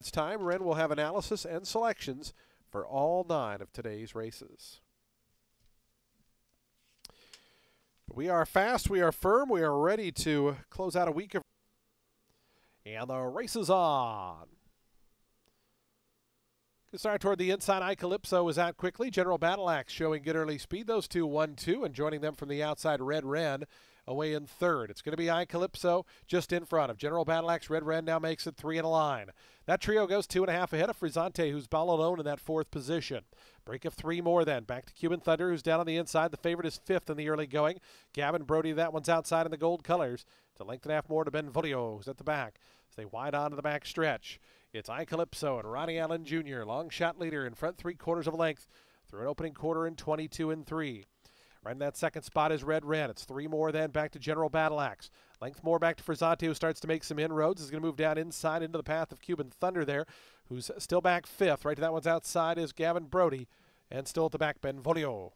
It's time. Ren will have analysis and selections for all nine of today's races. We are fast, we are firm, we are ready to close out a week of. And the race is on. Start toward the inside. Icalypso is out quickly. General Battle Axe showing good early speed. Those two 1 2, and joining them from the outside, Red Ren away in third. It's going to be Icalypso just in front of General Battle Axe. Red Ren now makes it three in a line. That trio goes two and a half ahead of Frisante, who's all alone in that fourth position. Break of three more then. Back to Cuban Thunder, who's down on the inside. The favorite is fifth in the early going. Gavin Brody, that one's outside in the gold colors. To length and a half more to Benvolio, who's at the back. As they wide on to the back stretch. It's Icalypso and Ronnie Allen Jr., long shot leader in front three quarters of a length through an opening quarter in 22 and 3. Right in that second spot is Red Ren. It's three more then back to General Battle Axe. Length more back to Frisante, who starts to make some inroads. Is going to move down inside into the path of Cuban Thunder there, who's still back fifth. Right to that one's outside is Gavin Brody, and still at the back, Benvolio.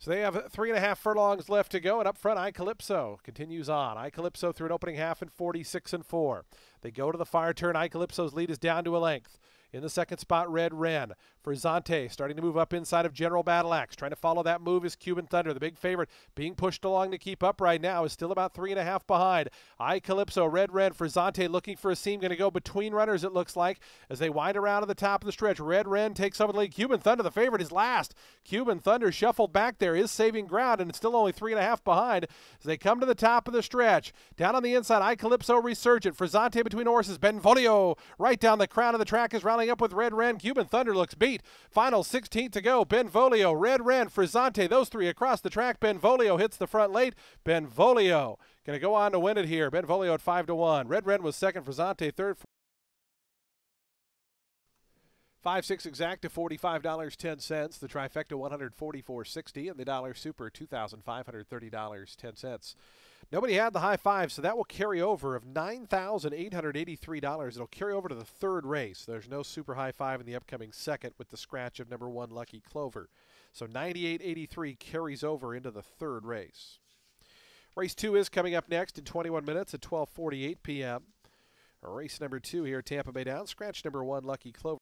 So they have three and a half furlongs left to go, and up front, Icalypso continues on. Icalypso through an opening half in 46 and 4. They go to the far turn. Icalypso's lead is down to a length. In the second spot, Red Ren. Frisante starting to move up inside of General Battle Axe. Trying to follow that move is Cuban Thunder. The big favorite being pushed along to keep up right now is still about three and a half behind. Icalypso, Red Ren, Frisante looking for a seam. Going to go between runners, it looks like, as they wind around to the top of the stretch. Red Ren takes over the lead. Cuban Thunder, the favorite, is last. Cuban Thunder shuffled back there, is saving ground, and it's still only three and a half behind as they come to the top of the stretch. Down on the inside, Icalypso resurgent. Frisante between horses. Benvolio right down the crown of the track is rounding up with Red Ren. Cuban Thunder looks beat. Final 16th to go. Benvolio, Red Ren, Frisante, those three across the track. Benvolio hits the front late. Benvolio going to go on to win it here. Benvolio at 5 to 1. Red Ren was second. Frisante third. Five six exacta forty five dollars ten cents. The trifecta one hundred forty four sixty, and the dollar super two thousand five hundred thirty dollars ten cents. Nobody had the high five, so that will carry over of nine thousand eight hundred eighty three dollars. It'll carry over to the third race. There's no super high five in the upcoming second with the scratch of number one Lucky Clover. So ninety eight eighty three carries over into the third race. Race two is coming up next in 21 minutes at 12:48 p.m. Race number two here, Tampa Bay Down. Scratch number one, Lucky Clover.